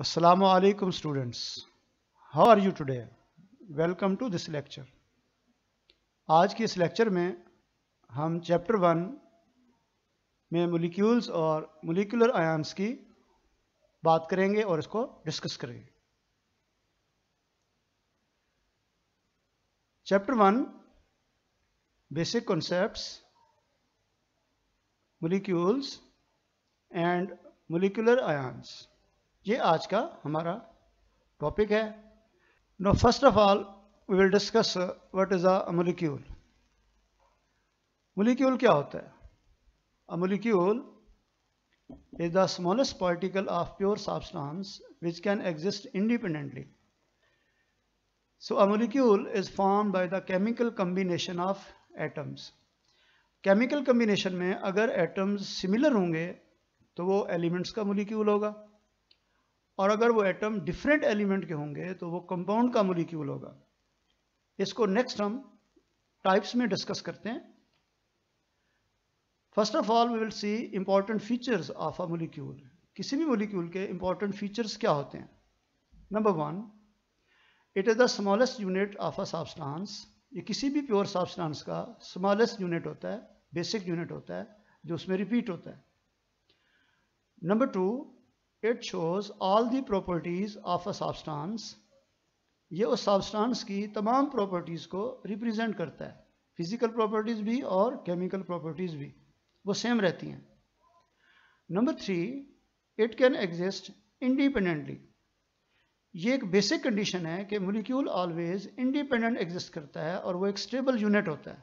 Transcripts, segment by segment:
Assalamu alaikum students. How are you today? Welcome to this lecture. आज के इस lecture में हम चैप्टर वन में मोलिक्यूल्स और मोलिकुलर आयन्स की बात करेंगे और इसको डिस्कस करेंगे chapter one basic concepts molecules and molecular ions ये आज का हमारा टॉपिक है। Now first of all we will discuss what is a molecule molecule क्या होता है? A molecule is the smallest particle of pure substance which can exist independently so a molecule is form by the chemical combination of atoms chemical combination में अगर atoms similar होंगे तो वो elements का molecule होगा। और अगर वो एटम डिफरेंट एलिमेंट के होंगे तो वो कंपाउंड का मोलिक्यूल होगा। इसको नेक्स्ट हम टाइप्स में डिस्कस करते हैं। First of all we will see important features of a molecule किसी भी मोलिक्यूल के इंपॉर्टेंट फीचर्स क्या होते हैं? Number one it is the smallest unit of a substance ये किसी भी प्योर सब्सटेंस का स्मॉलेस्ट यूनिट होता है बेसिक यूनिट होता है, जो उसमें रिपीट होता है। Number two it shows all the properties of a substance. ये उस सब्सटेंस की तमाम प्रॉपर्टीज़ को रिप्रेजेंट करता है। फ़िज़िकल प्रॉपर्टीज़ भी और केमिकल प्रॉपर्टीज़ भी। वो सेम रहती हैं। Number three it can exist independently ये एक बेसिक कंडीशन है कि मोलिक्यूल ऑलवेज इंडिपेंडेंट एग्जिस्ट करता है और वो एक स्टेबल यूनिट होता है।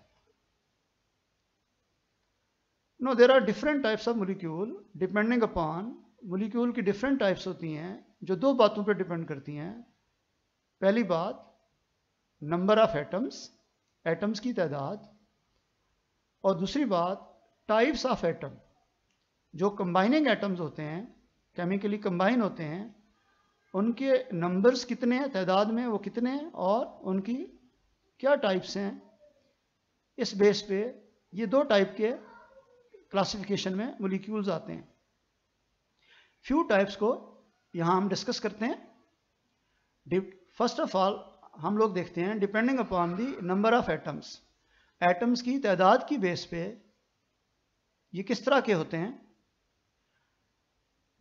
Now there are different types of molecule depending upon molecule की डिफरेंट टाइप्स होती हैं, जो दो बातों पर डिपेंड करती हैं। पहली बात नंबर ऑफ़ एटम्स एटम्स की तादाद। और दूसरी बात टाइप्स ऑफ़ एटम जो कंबाइनिंग एटम्स होते हैं केमिकली कंबाइन होते हैं, उनके नंबर्स कितने हैं, तादाद में वो कितने हैं, और उनकी क्या टाइप्स हैं। इस बेस पे ये दो टाइप के क्लासिफिकेशन में मोलिक्यूल्स आते हैं। फ्यू टाइप्स को यहाँ हम डिस्कस करते हैं। फ़र्स्ट ऑफ़ ऑल हम लोग देखते हैं depending upon the number of atoms atoms की तादाद की बेस पे ये किस तरह के होते हैं?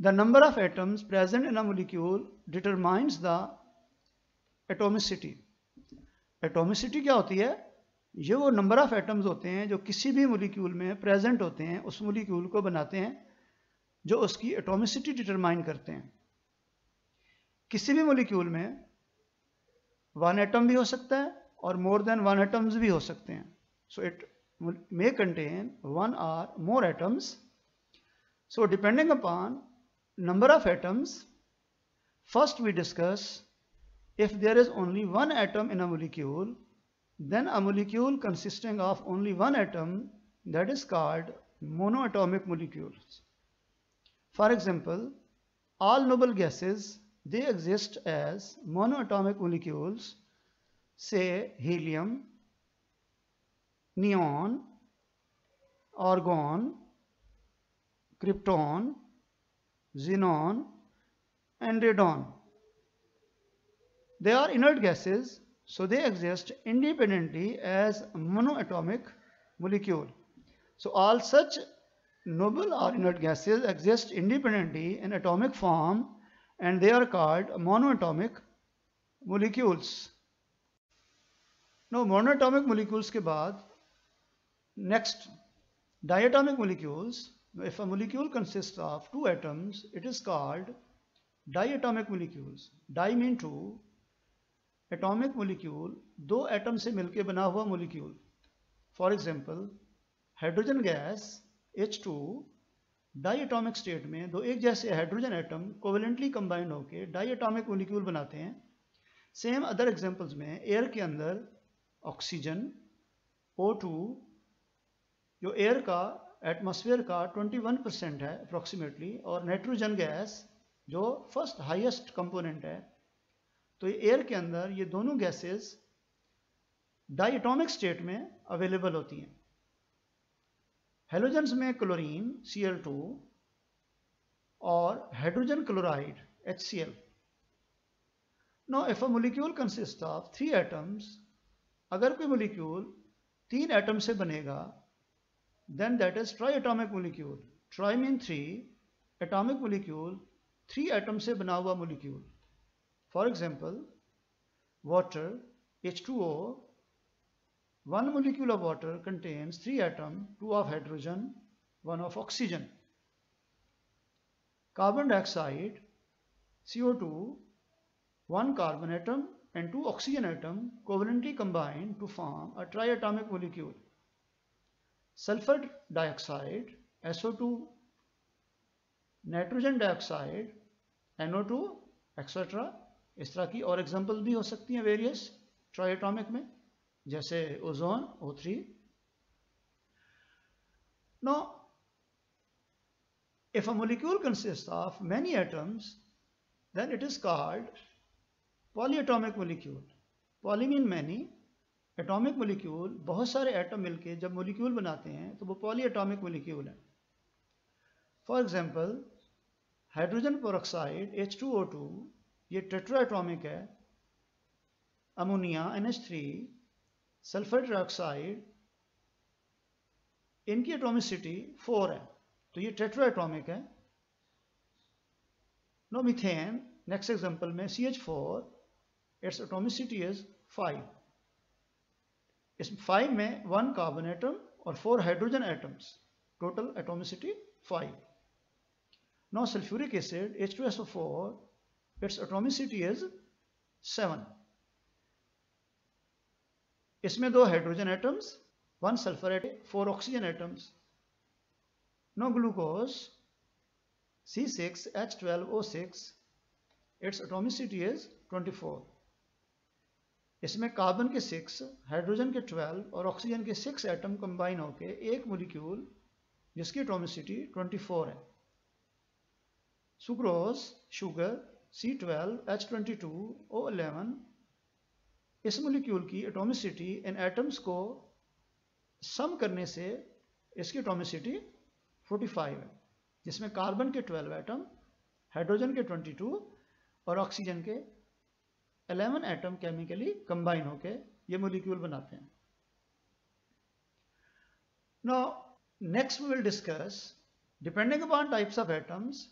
The number of atoms present in a molecule determines the atomicity atomicity क्या होती है? ये वो नंबर ऑफ़ एटम्स होते हैं जो किसी भी मोलिक्यूल में प्रेजेंट होते हैं, उस मोलिक्यूल को बनाते हैं। जो उसकी एटोमिसिटी डिटरमाइन करते हैं। किसी भी मोलिक्यूल में वन एटम भी हो सकता है और मोर देन वन एटम्स भी हो सकते हैं। So it may contain one or more atoms so depending upon number of atoms first we discuss if there is only one atom in a molecule then a molecule consisting of only one atom that is called mono atomic molecules For example, all noble gases, they exist as monoatomic molecules, say helium, neon, argon, krypton, xenon, and radon. They are inert gases, so they exist independently as monoatomic molecule. So all such noble or inert gases exist independently in atomic form and they are called monoatomic molecules. Now monoatomic molecules के बाद next diatomic molecules if a molecule consists of two atoms it is called diatomic molecules di mean two atomic molecule दो atom से मिलके बना हुआ molecule for example hydrogen gas H2 diatomic state में दो एक जैसे हाइड्रोजन एटम कोवेलेंटली कंबाइंड होकर डाइएटॉमिक मोलिक्यूल बनाते हैं। सेम अदर एग्जांपल्स में एयर के अंदर ऑक्सीजन O2 जो एयर का एटमॉस्फेयर का 21 परसेंट है अप्रोक्सीमेटली और नाइट्रोजन गैस जो फ़र्स्ट हाईएस्ट कंपोनेंट है। तो एयर के अंदर ये दोनों गैसेस डाइएटॉमिक स्टेट में अवेलेबल होती हैं। हेलोजेंस में क्लोरीन Cl2 और hydrogen chloride HCl. Now if a molecule consists of three atoms, अगर कोई molecule तीन atom से बनेगा then that is triatomic molecule. Tri mean three, atomic molecule, three atoms से बना हुआ molecule. For example, water H2O, one molecule of water contains three atoms, two of hydrogen, one of oxygen. Carbon dioxide, CO2, one carbon atom and two oxygen atom covalently combine to form a triatomic molecule. Sulfur dioxide, SO2, nitrogen dioxide, NO2, etc. इस तरह की और example भी हो सकती हैं various triatomic में जैसे ozone O3 now, if a molecule consists of many atoms, then it is called polyatomic molecule. Poly mean many atomic molecule बहुत सारे एटम मिलके जब मोलिक्यूल बनाते हैं तो वो पॉली एटॉमिक मोलिक्यूल है for example hydrogen peroxide H2O2 ये टेट्राएटॉमिक है अमोनिया NH3 सल्फ़र डाइऑक्साइड, इनकी एटोमिसिटी फोर है। तो ये टेट्रो एटोमिक है। नो, मिथेन, नेक्स्ट एग्जांपल में C H four its atomicity is five. इस फाइव में वन कार्बन एटम और four hydrogen atoms, total atomicity five. Now, sulphuric acid H2SO4 its atomicity is 7 इसमें दो hydrogen atoms one sulphur atom four oxygen atoms now glucose C6H12O6 its atomicity is 24 इसमें carbon के six hydrogen के 12 और oxygen के six atom combine होकर एक molecule जिसकी एटॉमिसिटी 24 है. सुक्रोज शुगर C12H22O11 इस मॉलिक्यूल की एटोमिसिटी इन एटम्स को सम करने से इसकी एटोमिसिटी 45 है, जिसमें कार्बन के 12 एटम हाइड्रोजन के 22 और ऑक्सीजन के 11 एटम केमिकली कंबाइन होकर ये मोलिक्यूल बनाते हैं। Now next we will discuss depending upon types of atoms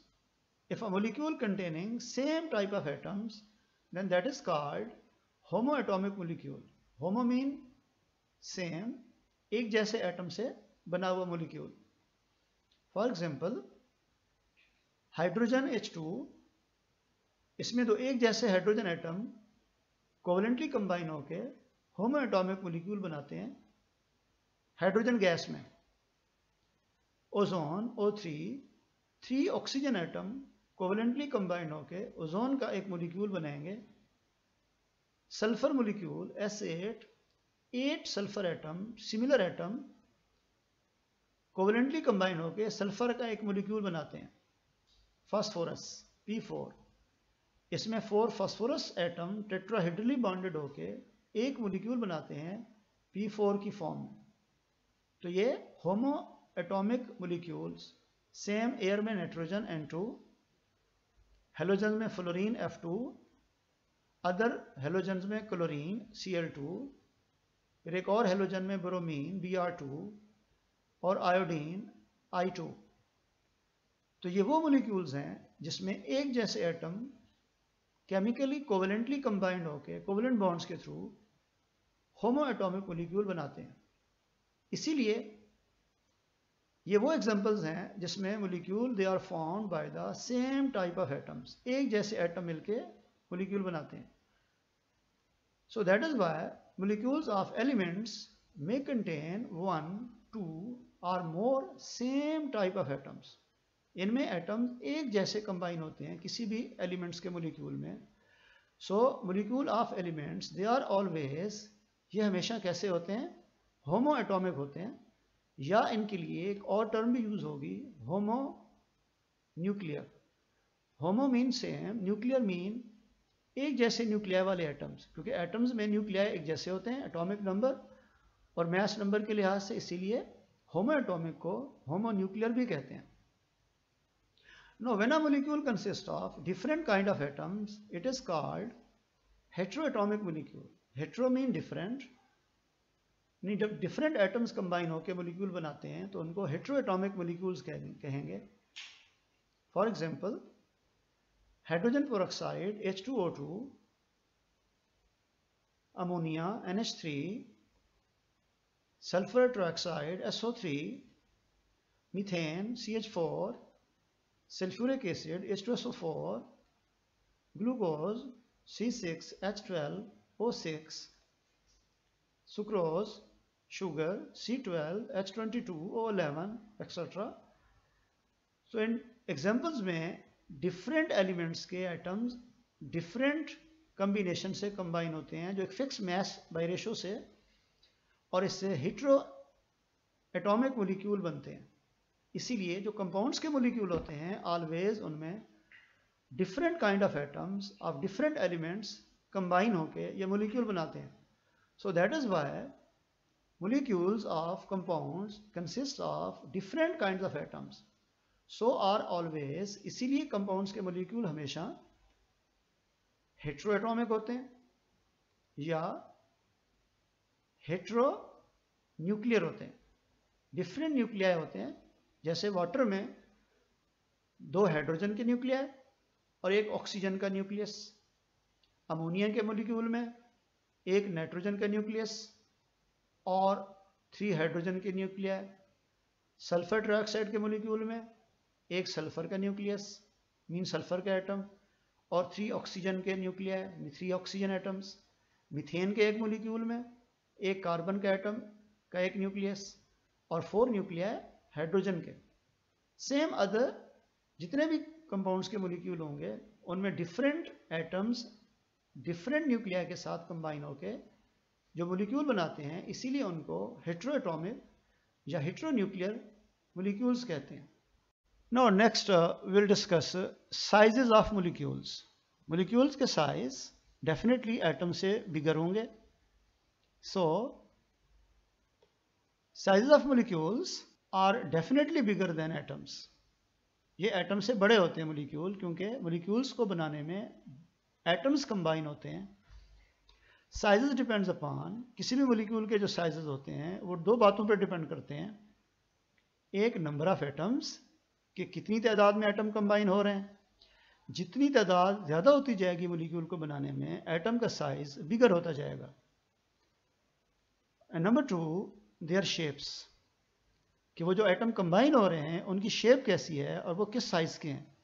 if a molecule containing same type of atoms then that is called homoatomic molecule. Homo mean same, एक जैसे atom से बना हुआ molecule for example hydrogen H2 इसमें दो एक जैसे hydrogen atom covalently combine होकर होमो एटॉमिक मोलिक्यूल बनाते हैं हाइड्रोजन गैस में ozone O3 three three oxygen atom covalently combine होके ओजोन का एक मोलिक्यूल बनाएँगे sulphur molecule S eight eight sulphur atom similar atom covalently combine होके सल्फ़र का एक मोलिक्यूल बनाते हैं फास्फोरस फोर इसमें four phosphorus atom tetrahedrally bonded होके एक मोलिक्यूल बनाते हैं पी फोर की फॉर्म में तो ये homo atomic molecules same air में नाइट्रोजन एन टू हेलोजन में fluorine F two other halogen में क्लोरीन सी एल टू फिर एक और हेलोजन में ब्रोमीन बी आर टू और आयोडीन आई टू तो ये वो मोलिक्यूल्स हैं जिसमें एक जैसे एटम केमिकली कोवलेंटली कंबाइंड होकर कोवलेंट बॉन्ड्स के थ्रू होमो एटॉमिक मोलिक्यूल बनाते हैं। इसीलिए ये वो एग्जांपल्स हैं जिसमें molecule they are found by the same type of atoms एक जैसे एटम मिलके मोलिक्यूल बनाते हैं। So that is why molecules of elements may contain one two or more same type of atoms इनमें एटम्स एक जैसे कंबाइन होते हैं किसी भी एलिमेंट्स के मोलिक्यूल में। So molecule of elements they are always ये हमेशा कैसे होते हैं? होमो एटॉमिक होते हैं। या इनके लिए एक और टर्म भी यूज़ होगी homo nuclear homo mean same nuclear mean एक जैसे न्यूक्लियर वाले एटम्स क्योंकि एटम्स में न्यूक्लियर एक जैसे होते हैं एटॉमिक नंबर और मैस नंबर के लिहाज से इसीलिए होमो एटॉमिक को होमो न्यूक्लियर भी कहते हैं Now, when a molecule consists of different kind of atoms, it is called heteroatomic molecule. Hetero mean different. नहीं जब डिफरेंट एटम्स कंबाइन होकर मोलिक्यूल बनाते हैं तो उनको हेट्रोएटॉमिक मोलिक्यूल्स कहेंगे for example hydrogen peroxide H two O two ammonia N H three sulphur trioxide S O three methane C H four sulphuric acid H two S O four glucose C six H twelve O six sucrose sugar C twelve H twenty two O eleven etcetera so in examples में different elements के atoms different combination से combine होते हैं, जो एक fix mess by ratio से, और इससे हिट्रो atomic मोलिक्यूल बनते हैं। इसीलिए जो कंपाउंड्स के मोलिक्यूल होते हैं ऑलवेज उनमें different kind of atoms of different elements combine होके ये मोलिक्यूल बनाते हैं। So that is why molecules of compounds consist of different kind of atoms so are always इसीलिए कंपाउंड्स के मोलिक्यूल हमेशा हेट्रोएटॉमिक होते हैं या हेट्रो न्यूक्लियर होते हैं। डिफरेंट न्यूक्लियाई होते हैं। जैसे वाटर में दो हाइड्रोजन के न्यूक्लियर और एक ऑक्सीजन का न्यूक्लियस अमोनिया के मोलिक्यूल में एक नाइट्रोजन का न्यूक्लियस और थ्री हाइड्रोजन के न्यूक्लियर सल्फ़र ट्राइऑक्साइड के मोलिक्यूल में एक सल्फ़र का न्यूक्लियस, मीन सल्फ़र का एटम और थ्री ऑक्सीजन के nuclei three oxygen atoms methane के एक मोलिक्यूल में, एक कार्बन का एटम का एक न्यूक्लियस और फोर न्यूक्लिया हाइड्रोजन के। सेम अदर जितने भी कंपाउंड्स के मोलिक्यूल होंगे, उनमें डिफरेंट एटम्स डिफरेंट न्यूक्लिया के साथ कंबाइन होके जो मोलिक्यूल बनाते हैं, इसीलिए उनको हेट्रोएटॉमिक या हेट्रोन्यूक्लियर मोलिक्यूल्स कहते हैं। Now next will discuss sizes of molecules molecules के साइज़ डेफिनेटली एटम से बिगर होंगे so sizes of molecules are definitely bigger than atoms ये एटम से बड़े होते हैं मोलिक्यूल क्योंकि मोलिक्यूल्स को बनाने में एटम्स कंबाइन होते हैं साइजेस डिपेंड्स अपॉन किसी भी मोलिक्यूल के जो साइजेस होते हैं वो दो बातों पर डिपेंड करते हैं एक नंबर ऑफ़ एटम्स कि कितनी तादाद में एटम कंबाइन हो रहे हैं। जितनी तादाद ज़्यादा होती जाएगी मोलिक्यूल को बनाने में एटम का साइज़ बिगर होता जाएगा। नंबर टू देयर शेप्स कि वो जो एटम कंबाइन हो रहे हैं, उनकी शेप कैसी है और वो किस साइज़ के हैं।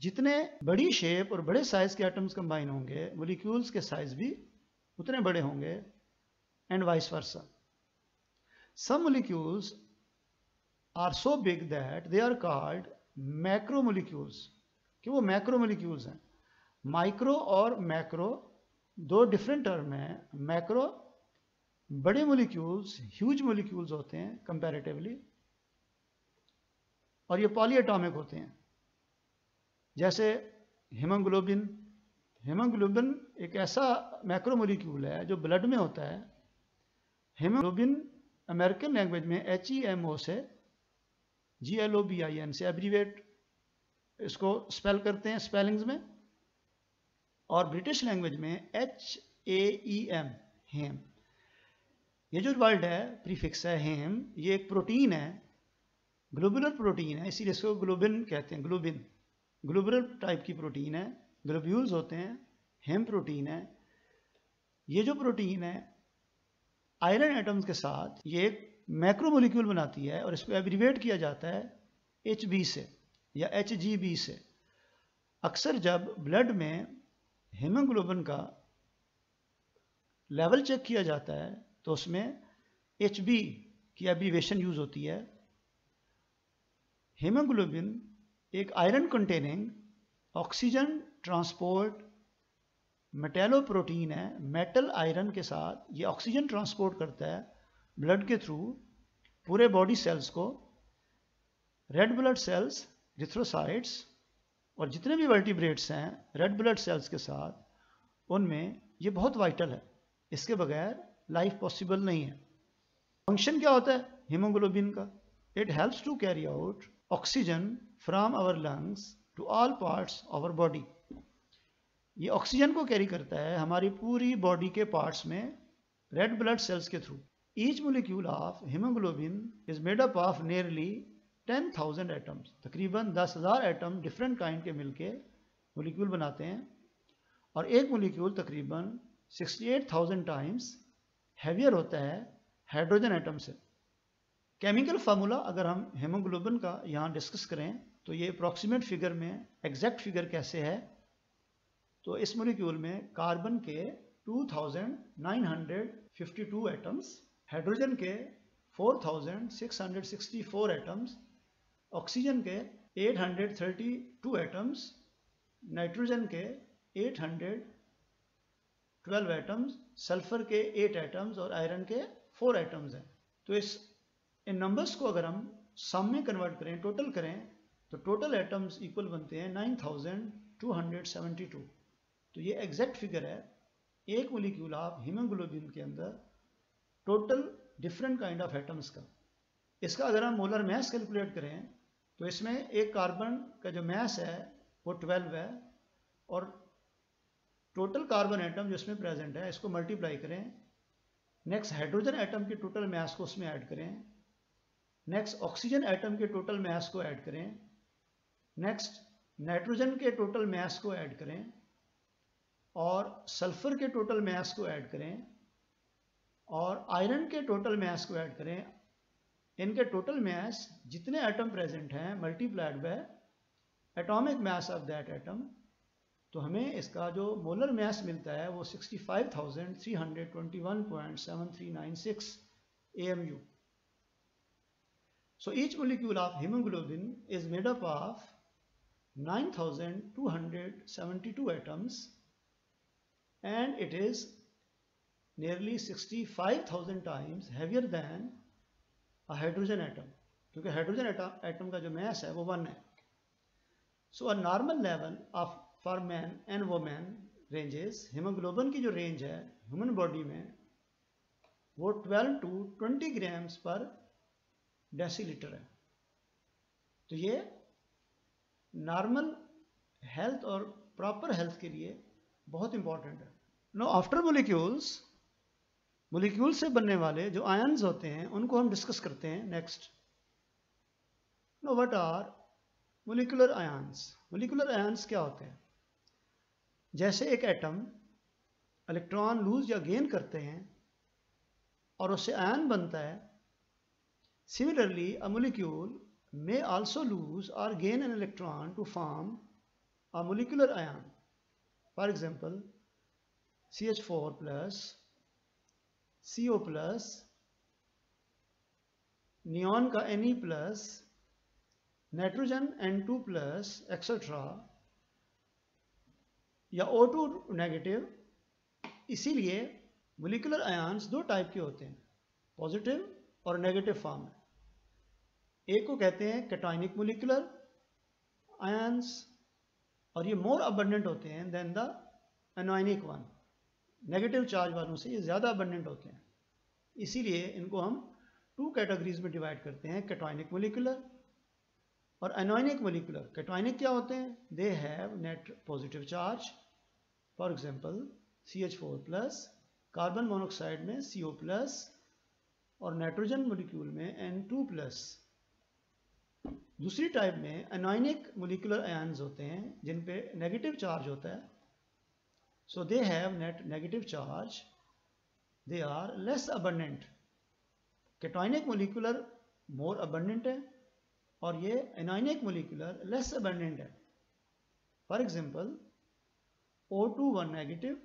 जितने बड़ी शेप और बड़े साइज़ के एटम्स कंबाइन होंगे मोलिक्यूल्स के साइज़ भी उतने बड़े होंगे and vice versa some molecules so big that they are called macro molecules कि वो मोलिक्यूल्स हैं। माइक्रो और मैक्रो दो डिफरेंट टर्म हैं। मैक्रो बड़े मोलिक्यूल्स ह्यूज मोलिक्यूल्स होते हैं कंपैरेटिवली और ये पॉलीएटॉमिक होते हैं। जैसे हीमोग्लोबिन हीमोग्लोबिन एक ऐसा मैक्रोमोलिक्यूल है जो ब्लड में होता है। हीमोग्लोबिन अमेरिकन लैंग्वेज में एच ई एम ओ से G L O B I N से एब्रीवेट इसको स्पेल करते हैं स्पेलिंग्स में और ब्रिटिश लैंग्वेज में H A E M haem ये जो वर्ड है प्रीफिक्स है हेम ये एक प्रोटीन है ग्लोबुलर प्रोटीन है, इसीलिए इसको ग्लोबिन कहते हैं ग्लोबिन ग्लोबुलर टाइप की प्रोटीन है ग्लोब्यूल्स होते हैं हेम प्रोटीन है। ये जो प्रोटीन है आयरन एटम्स के साथ ये एक मैक्रोमोलिक्यूल बनाती है और इसको एब्रीवेट किया जाता है एच बी से या एच जी बी से। अक्सर जब ब्लड में हेमोग्लोबिन का लेवल चेक किया जाता है तो उसमें एच बी की एब्रीवेशन यूज़ होती है। हेमोग्लोबिन एक iron containing oxygen transport metalloprotein है मेटल आयरन के साथ ये ऑक्सीजन ट्रांसपोर्ट करता है। ब्लड के थ्रू पूरे बॉडी सेल्स को रेड ब्लड सेल्स रिथ्रोसाइट्स और जितने भी वर्टिब्रेट्स हैं रेड ब्लड सेल्स के साथ, उनमें ये बहुत वाइटल है। इसके बगैर लाइफ पॉसिबल नहीं है। फ़ंक्शन क्या होता है? हीमोग्लोबिन का। It helps to carry out oxygen from our lungs to all parts our body ये ऑक्सीजन को कैरी करता है हमारी पूरी बॉडी के पार्ट्स में रेड ब्लड सेल्स के through each molecule of hemoglobin is made of nearly ten thousand atoms तकरीबन दस हज़ार एटम डिफरेंट काइंड के मिलके मोलिक्यूल बनाते हैं। और एक मोलिक्यूल तकरीबन sixty eight thousand times heavier होता है हाइड्रोजन एटम से। केमिकल फार्मूला अगर हम हेमोग्लोबिन का यहाँ डिस्कस करें तो ये अप्रॉक्सीमेट फिगर में एग्जैक्ट फिगर कैसे है? तो इस मोलिक्यूल में कार्बन के 2952 एटम्स हाइड्रोजन के 4664 एटम्स, ऑक्सीजन के 832 एटम्स, नाइट्रोजन के 812 एटम्स, सल्फ़र के 8 एटम्स और आयरन के 4 एटम्स हैं। तो इस, इन नंबर्स को अगर हम सम में कन्वर्ट करें टोटल करें तो टोटल एटम्स इक्वल बनते हैं 9272 तो ये एग्जैक्ट फिगर है। एक मोलिक्यूल ऑफ़ हीमोग्लोबिन के अंदर total different kind of atoms का। इसका अगर हम मोलर मैस कैलकुलेट करें तो इसमें एक कार्बन का जो मैस है, वो 12 है और टोटल कार्बन एटम जो इसमें प्रेजेंट है, इसको मल्टीप्लाई करें। नेक्स्ट हाइड्रोजन एटम के टोटल मैस को उसमें ऐड करें। नेक्स्ट ऑक्सीजन एटम के टोटल मैस को ऐड करें। नेक्स्ट नाइट्रोजन के टोटल मैस को ऐड करें और सल्फ़र के टोटल मैस को ऐड करें। और आयरन के टोटल मैस को ऐड करें इनके टोटल मैस जितने एटम प्रेजेंट हैं multiplied by atomic mass of that atom तो हमें इसका जो मोलर मैस मिलता है वो 65,321.7396 AMU. So each molecule of hemoglobin is made up of 9,272 atoms and it is nearly 65,000 times heavier than a hydrogen atom. क्योंकि hydrogen atom का जो मैस है वो वन है। So a normal level of for man and woman ranges hemoglobin की जो range है human body में वो 12 टू 20 ग्राम्स पर डेसीलीटर है। तो ये नॉर्मल हेल्थ और प्रॉपर हेल्थ के लिए बहुत इंपॉर्टेंट है। नो आफ्टर मोलिक्यूल्स मोलिक्यूल से बनने वाले जो आयन्स होते हैं उनको हम डिस्कस करते हैं next now what are molecular ions molecular ions क्या होते हैं? जैसे एक एटम इलेक्ट्रॉन लूज या गेन करते हैं और उससे आयन बनता है similarly a molecule may also lose or gain an electron to form a molecular ion. For example, CH4 plus, CO plus, neon का Ne plus, nitrogen N2 plus, etc. या O2 negative इसीलिए molecular ions दो type के होते हैं positive और negative form में एक को कहते हैं कैटाइनिक मोलिकुलर आयन्स और ये मोर अबंडेंट होते हैं than the anionic one negative charge वालों से ये ज़्यादा अबंडेंट होते हैं इसीलिए इनको हम टू कैटेगरीज में डिवाइड करते हैं कैटाइनिक मोलिकुलर और एनोइनिक मोलिकुलर कैटाइनिक क्या होते हैं? They have net positive charge for example C H four plus carbon monoxide में सी ओ प्लस और नाइट्रोजन मोलिक्यूल में एन टू प्लस दूसरी टाइप में एनोइनिक मोलिकुलर आयन्स होते हैं, जिन पे नेगेटिव चार्ज होता है। So they have net negative charge they are less abundant cationic molecular more abundant है, और ये एनाइनिक मोलिकुलर लेस अबंडेंट है. फॉर एग्ज़ाम्पल O2 1 नेगेटिव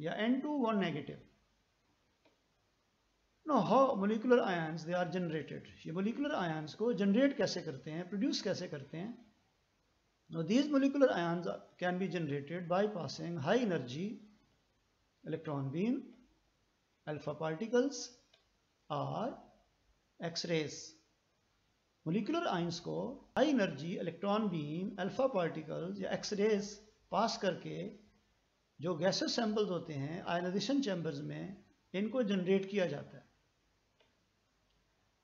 या N2 1 negative now how molecular ions they are generated ये molecular ions को generate कैसे करते हैं प्रोड्यूस कैसे करते हैं? Now these molecular ions can be generated by passing high energy electron beam alpha particles और एक्सरेज मोलिकुलर आयंस को high energy electron beam alpha particles या एक्सरेज पास करके जो गैसेस सैंपल्स होते हैं आयनाइजेशन चैम्बर्स में, इनको जनरेट किया जाता है।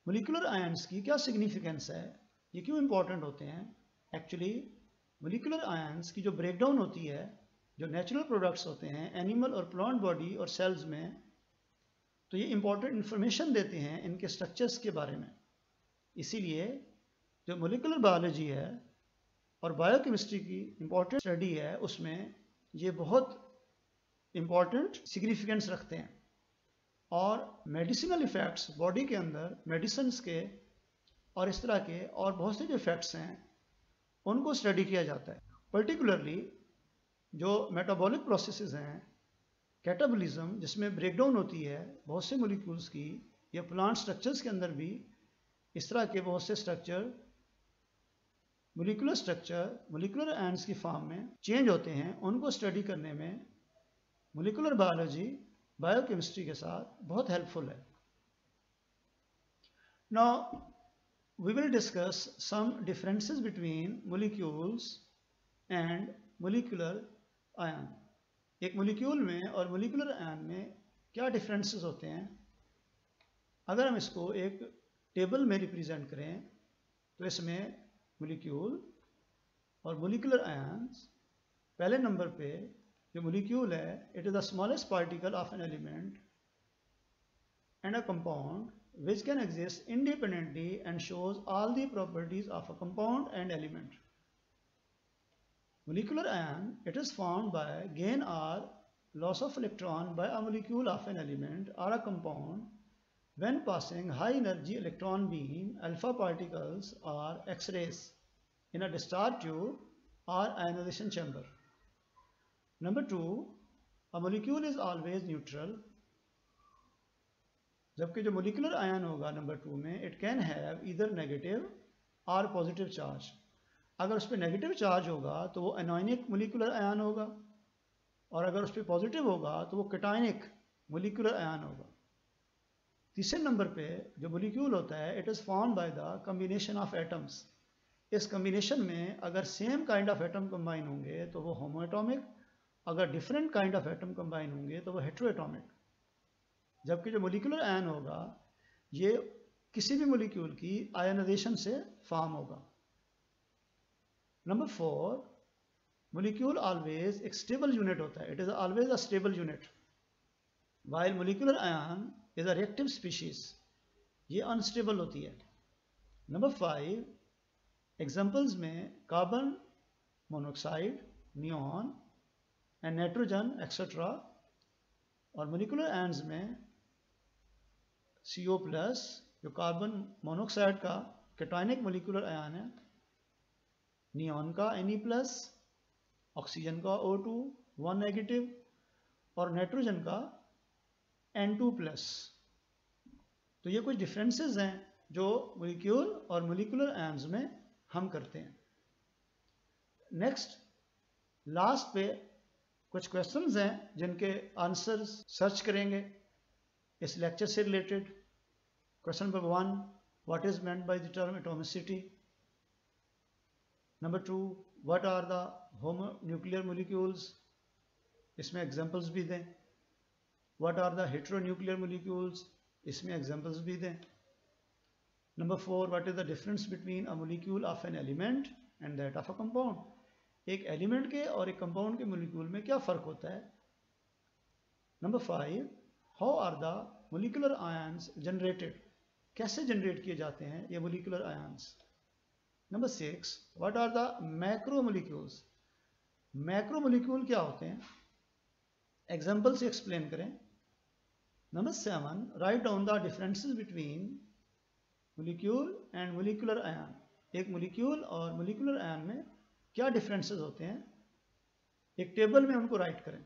मोलिकुलर आयन्स की क्या सिग्निफिकेंस है? ये क्यों इंपॉर्टेंट होते हैं? एक्चुअली मोलिकुलर आयंस की जो ब्रेकडाउन होती है जो नेचुरल प्रोडक्ट्स होते हैं एनिमल और प्लांट बॉडी और सेल्स में तो ये इंपॉर्टेंट इंफॉर्मेशन देते हैं इनके स्ट्रक्चर्स के बारे में। इसीलिए जो मोलिकुलर बायोलॉजी है और बायोकेमिस्ट्री की इंपॉर्टेंट स्टडी है, उसमें ये बहुत इंपॉर्टेंट सिग्निफिकेंस रखते हैं। और मेडिसिनल इफ़ेक्ट्स बॉडी के अंदर मेडिसिन के और इस तरह के और बहुत से जो इफ़ेक्ट्स हैं, उनको स्टडी किया जाता है। पर्टिकुलरली जो मेटाबॉलिक प्रोसेसेस हैं कैटाबोलिज्म जिसमें ब्रेकडाउन होती है, बहुत से मोलिक्यूल्स की, या प्लांट स्ट्रक्चर्स के अंदर भी, इस तरह के बहुत से structure molecular structure molecular ends की फॉर्म में चेंज होते हैं, उनको स्टडी करने में मोलिकुलर बायोलॉजी बायोकेमिस्ट्री के साथ बहुत हेल्पफुल है। Now we will discuss some differences between molecules and molecular ion. एक मोलिक्यूल में और मोलिकुलर आयन में क्या डिफरेंसेस होते हैं? अगर हम इसको एक टेबल में रिप्रेजेंट करें तो इसमें मोलिक्यूल और मोलिकुलर आयंस पहले नंबर पे जो मोलिक्यूल है it is the smallest particle of an element and a compound which can exist independently and shows all the properties of a compound and element Molecular ion, it is formed by gain or loss of electron by a molecule of an element or a compound when passing high energy electron beam, alpha particles or X-rays in a discharge tube or ionization chamber. Number two, a molecule is always neutral. जबकि जो molecular ion होगा number two में it can have इधर negative और positive charge अगर उस पर negative charge होगा तो वो एनोइनिक मोलिकुलर आयन होगा। और अगर उस पर पॉजिटिव होगा तो वो कटाइनिक मोलिकुलर आयन होगा। तीसरे नंबर पे जो मोलिक्यूल होता है it is form by the combination of atoms इस कम्बिनेशन में अगर same kind of atom combine होंगे तो वो होमोएटॉमिक अगर different kind of atom combine होंगे तो वो हेट्रोएटॉमिक जबकि जो मोलिकुलर आयन होगा, ये किसी भी मोलिक्यूल की आयनाइजेशन से फॉर्म होगा। नंबर फोर मोलिक्यूल ऑलवेज एक स्टेबल यूनिट होता है. It is always a stable unit while molecular ion is a reactive species ये अनस्टेबल होती है. नंबर फाइव एग्जांपल्स में carbon monoxide neon and nitrogen etcetera और मोलिकुलर आयन्स में C O plus जो कार्बन मोनोक्साइड का कैटाइनिक मोलिकुलर आयन है neon का एनी प्लस ऑक्सीजन का ओ टू वन नेगेटिव और नाइट्रोजन का एन टू प्लस तो ये कुछ डिफरेंसेस हैं जो मोलिक्यूल और मोलिकुलर एम्स में हम करते हैं। नेक्स्ट लास्ट पे कुछ क्वेश्चंस हैं जिनके आंसर सर्च करेंगे। इस लेक्चर से related question number one what is meant by the term atomicity number two what are the homo nuclear molecules इसमें एग्जांपल्स भी दें। What are the heteronuclear molecules इसमें एग्जांपल्स भी दें। Number four what is the difference between a molecule of an element and that of a compound एक element के और एक कंपाउंड के मोलिक्यूल में क्या फ़र्क होता है? Number five how are the molecular ions generated कैसे जनरेट किए जाते हैं ये molecular ions number six what are the macromolecules macromolecule क्या होते हैं? एग्ज़ाम्पल से एक्सप्लेन करें. Number seven write down the differences between molecule and molecular ion एक मोलिक्यूल और मोलिकुलर आयन में क्या डिफरेंसेस होते हैं? एक टेबल में उनको राइट करें.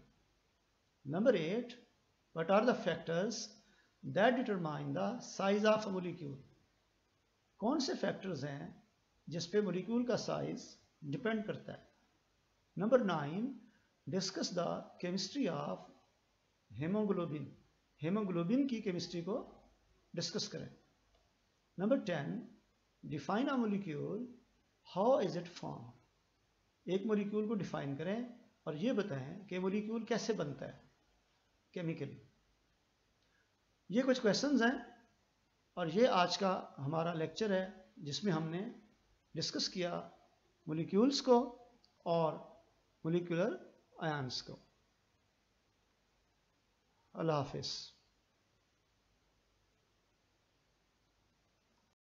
Number eight what are the factors that determine the size of a molecule कौन से फैक्टर्स हैं जिस पे मोलिक्यूल का साइज़ डिपेंड करता है। Number nine discuss the chemistry of hemoglobin hemoglobin की केमिस्ट्री को डिस्कस करें। Number ten define a molecule how is it form एक मोलिक्यूल को डिफाइन करें और ये बताएँ कि मोलिक्यूल कैसे बनता है केमिकली ये कुछ क्वेश्चंस हैं और ये आज का हमारा लेक्चर है, जिसमें हमने डिस्कस किया मोलिक्यूल्स को और मोलिकुलर आयांस को। अल्लाह हाफिज़।